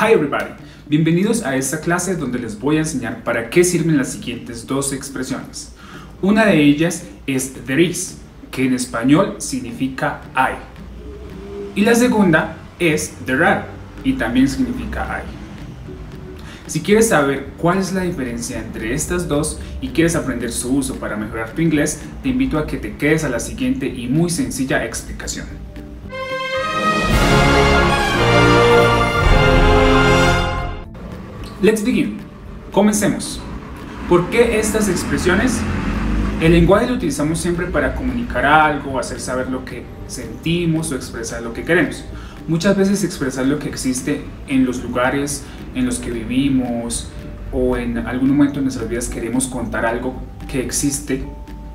Hi everybody, bienvenidos a esta clase donde les voy a enseñar para qué sirven las siguientes dos expresiones. Una de ellas es there is, que en español significa hay. Y la segunda es there are, y también significa hay. Si quieres saber cuál es la diferencia entre estas dos y quieres aprender su uso para mejorar tu inglés, te invito a que te quedes a la siguiente y muy sencilla explicación. Let's begin. Comencemos. ¿Por qué estas expresiones? El lenguaje lo utilizamos siempre para comunicar algo, hacer saber lo que sentimos o expresar lo que queremos. Muchas veces expresar lo que existe en los lugares en los que vivimos o en algún momento en nuestras vidas queremos contar algo que existe,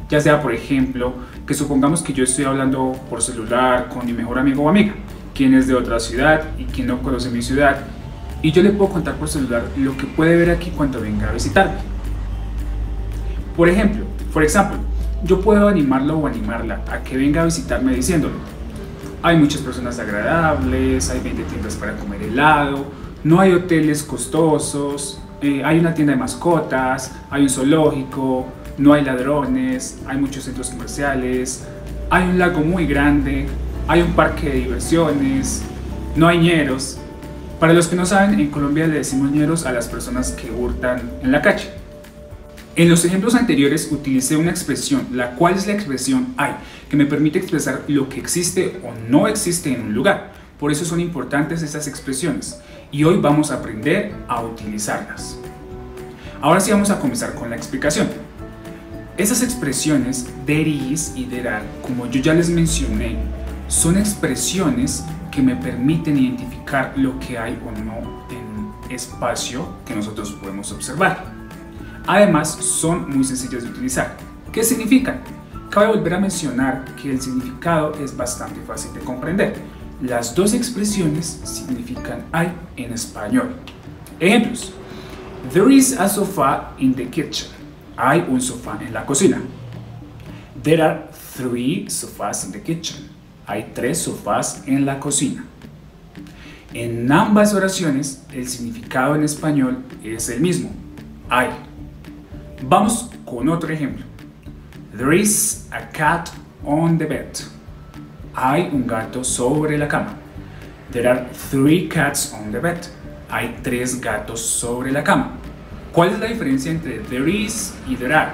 ya sea por ejemplo que supongamos que yo estoy hablando por celular con mi mejor amigo o amiga, quien es de otra ciudad y quien no conoce mi ciudad, y yo le puedo contar por celular lo que puede ver aquí cuando venga a visitarme. Por ejemplo, por ejemplo, yo puedo animarlo o animarla a que venga a visitarme diciéndolo. Hay muchas personas agradables, hay 20 tiendas para comer helado, no hay hoteles costosos, eh, hay una tienda de mascotas, hay un zoológico, no hay ladrones, hay muchos centros comerciales, hay un lago muy grande, hay un parque de diversiones, no hay ñeros. Para los que no saben, en Colombia le decimos ñeros a las personas que hurtan en la calle. En los ejemplos anteriores utilicé una expresión, la cual es la expresión hay, que me permite expresar lo que existe o no existe en un lugar. Por eso son importantes estas expresiones y hoy vamos a aprender a utilizarlas. Ahora sí vamos a comenzar con la explicación. Esas expresiones there is y there are, como yo ya les mencioné, son expresiones que me permiten identificar lo que hay o no en espacio que nosotros podemos observar. Además, son muy sencillas de utilizar. ¿Qué significan? Cabe volver a mencionar que el significado es bastante fácil de comprender las dos expresiones significan hay en español. Ejemplos. There is a sofa in the kitchen. Hay un sofá en la cocina. There are three sofas in the kitchen. Hay tres sofás en la cocina. En ambas oraciones, el significado en español es el mismo. Hay. Vamos con otro ejemplo. There is a cat on the bed. Hay un gato sobre la cama. There are three cats on the bed. Hay tres gatos sobre la cama. ¿Cuál es la diferencia entre there is y there are?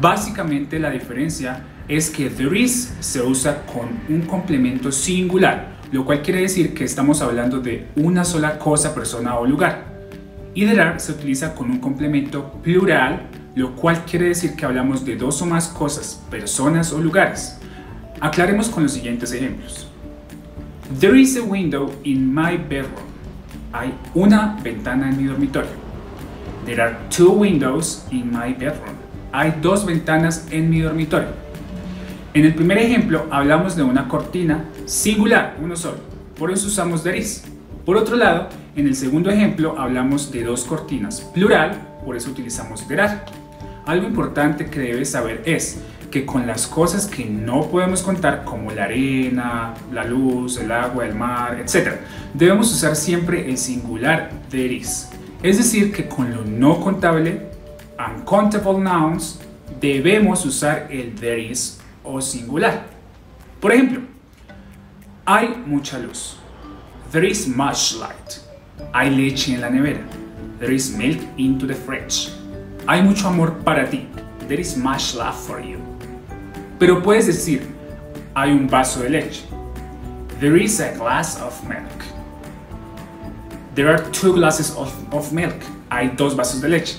Básicamente la diferencia es que there is se usa con un complemento singular, lo cual quiere decir que estamos hablando de una sola cosa, persona o lugar. Y there are se utiliza con un complemento plural, lo cual quiere decir que hablamos de dos o más cosas, personas o lugares. Aclaremos con los siguientes ejemplos. There is a window in my bedroom. Hay una ventana en mi dormitorio. There are two windows in my bedroom. Hay dos ventanas en mi dormitorio. En el primer ejemplo hablamos de una cortina singular, uno solo. Por eso usamos there is. Por otro lado, en el segundo ejemplo hablamos de dos cortinas plural, por eso utilizamos there are. Algo importante que debes saber es que con las cosas que no podemos contar, como la arena, la luz, el agua, el mar, etc., debemos usar siempre el singular there is. Es decir, que con lo no contable, uncountable nouns, debemos usar el there is o singular. Por ejemplo, hay mucha luz. There is much light. Hay leche en la nevera. There is milk into the fridge. Hay mucho amor para ti. There is much love for you. Pero puedes decir, hay un vaso de leche. There is a glass of milk. There are two glasses of, of milk. Hay dos vasos de leche.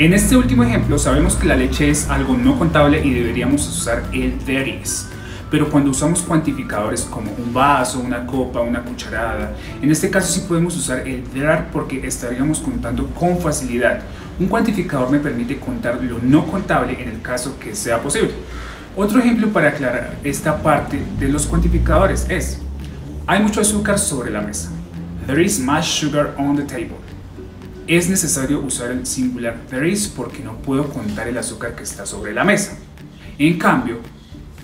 En este último ejemplo sabemos que la leche es algo no contable y deberíamos usar el there is. Pero cuando usamos cuantificadores como un vaso, una copa, una cucharada, en este caso sí podemos usar el there are porque estaríamos contando con facilidad. Un cuantificador me permite contar lo no contable en el caso que sea posible. Otro ejemplo para aclarar esta parte de los cuantificadores es, hay mucho azúcar sobre la mesa. There is much sugar on the table. Es necesario usar el singular there is porque no puedo contar el azúcar que está sobre la mesa. En cambio,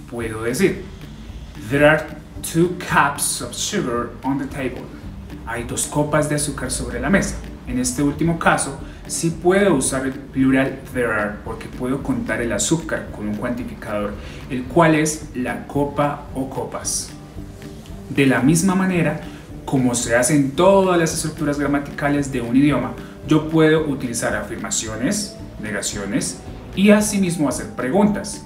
puedo decir, there are two cups of sugar on the table. Hay dos copas de azúcar sobre la mesa. En este último caso, sí puedo usar el plural there are porque puedo contar el azúcar con un cuantificador, el cual es la copa o copas. De la misma manera, como se hace en todas las estructuras gramaticales de un idioma, yo puedo utilizar afirmaciones, negaciones y asimismo hacer preguntas.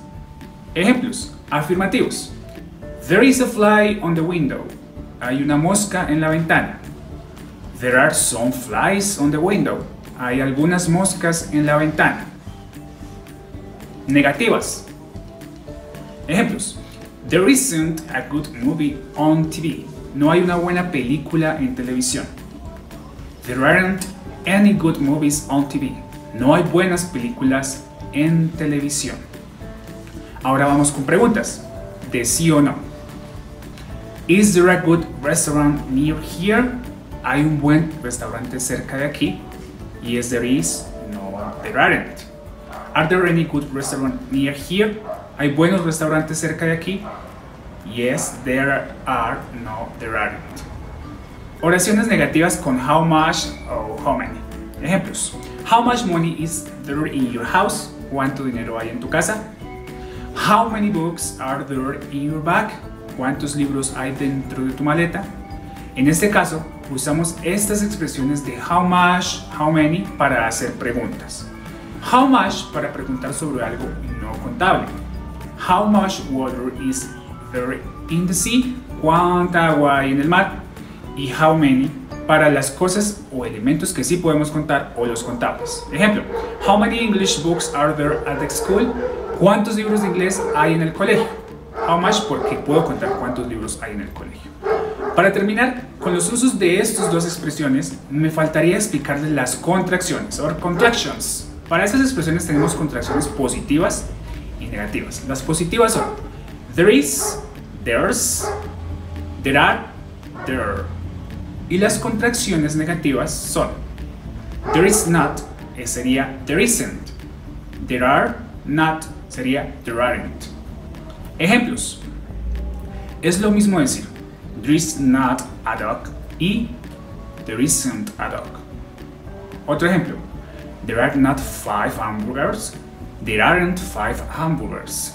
Ejemplos afirmativos. There is a fly on the window. Hay una mosca en la ventana. There are some flies on the window. Hay algunas moscas en la ventana. Negativas. Ejemplos. There isn't a good movie on TV. No hay una buena película en televisión. There aren't any good movies on TV. No hay buenas películas en televisión. Ahora vamos con preguntas de sí o no. Is there a good restaurant near here? Hay un buen restaurante cerca de aquí. Yes, there is. No, there aren't. Are there any good restaurant near here? Hay buenos restaurantes cerca de aquí. Yes, there are. No, there aren't. Oraciones negativas con how much o how many. Ejemplos. How much money is there in your house? ¿Cuánto dinero hay en tu casa? How many books are there in your bag? ¿Cuántos libros hay dentro de tu maleta? En este caso, usamos estas expresiones de how much, how many para hacer preguntas. How much para preguntar sobre algo no contable. How much water is there in the sea? ¿Cuánta agua hay en el mar? Y how many para las cosas o elementos que sí podemos contar o los contables. Ejemplo, how many English books are there at the school? ¿Cuántos libros de inglés hay en el colegio? How much porque puedo contar cuántos libros hay en el colegio. Para terminar, con los usos de estas dos expresiones, me faltaría explicarles las contracciones, or contractions. Para estas expresiones tenemos contracciones positivas y negativas. Las positivas son there is, there's, there are, there. Y las contracciones negativas son there is not, eh, sería there isn't, there are not, sería there aren't. Ejemplos. Es lo mismo decir there is not a dog y there isn't a dog. Otro ejemplo. There are not five hamburgers. There aren't five hamburgers.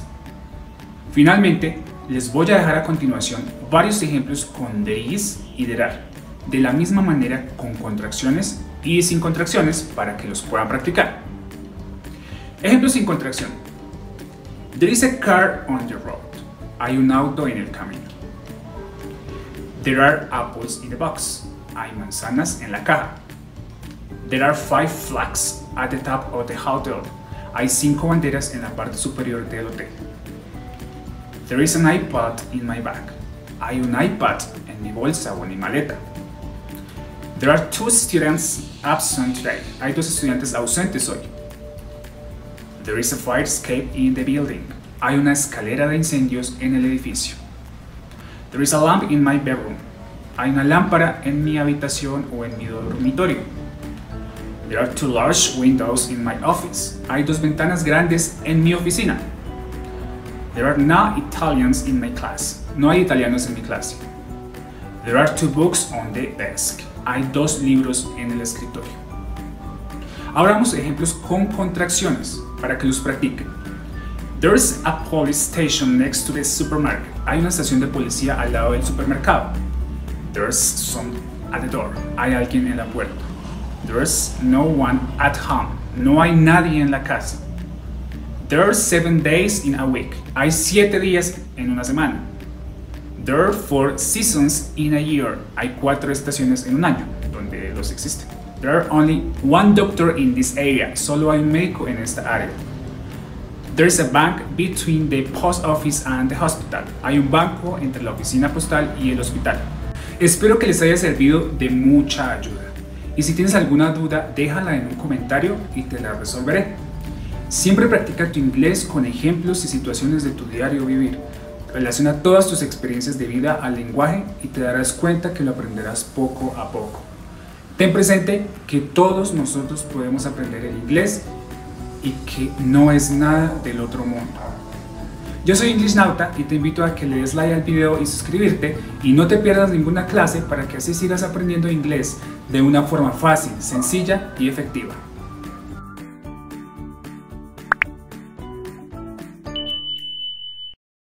Finalmente, les voy a dejar a continuación varios ejemplos con there is y there are, de la misma manera con contracciones y sin contracciones para que los puedan practicar. Ejemplos sin contracción. There is a car on the road. Hay un auto en el camino. There are apples in the box. Hay manzanas en la caja. There are five flags at the top of the hotel. Hay cinco banderas en la parte superior del hotel. There is an iPad in my bag. Hay un iPad en mi bolsa o en mi maleta. There are two students absent today. Hay dos estudiantes ausentes hoy. There is a fire escape in the building. Hay una escalera de incendios en el edificio. There is a lamp in my bedroom. Hay una lámpara en mi habitación o en mi dormitorio. There are two large windows in my office. Hay dos ventanas grandes en mi oficina. There are no Italians in my class. No hay italianos en mi clase. There are two books on the desk. Hay dos libros en el escritorio. Ahora vamos a ejemplos con contracciones para que los practiquen. There's a police station next to the supermarket. Hay una estación de policía al lado del supermercado. There's some at the door. Hay alguien en la puerta. There's no one at home. No hay nadie en la casa. There are seven days in a week. Hay siete días en una semana. There are four seasons in a year. Hay cuatro estaciones en un año, donde los existen. There are only one doctor in this area. Solo hay un médico en esta área. There's a bank between the post office and the hospital. Hay un banco entre la oficina postal y el hospital. Espero que les haya servido de mucha ayuda. Y si tienes alguna duda, déjala en un comentario y te la resolveré. Siempre practica tu inglés con ejemplos y situaciones de tu diario vivir. Relaciona todas tus experiencias de vida al lenguaje y te darás cuenta que lo aprenderás poco a poco. Ten presente que todos nosotros podemos aprender el inglés y que no es nada del otro mundo. Yo soy English Nauta y te invito a que le des like al video y suscribirte y no te pierdas ninguna clase para que así sigas aprendiendo inglés de una forma fácil, sencilla y efectiva.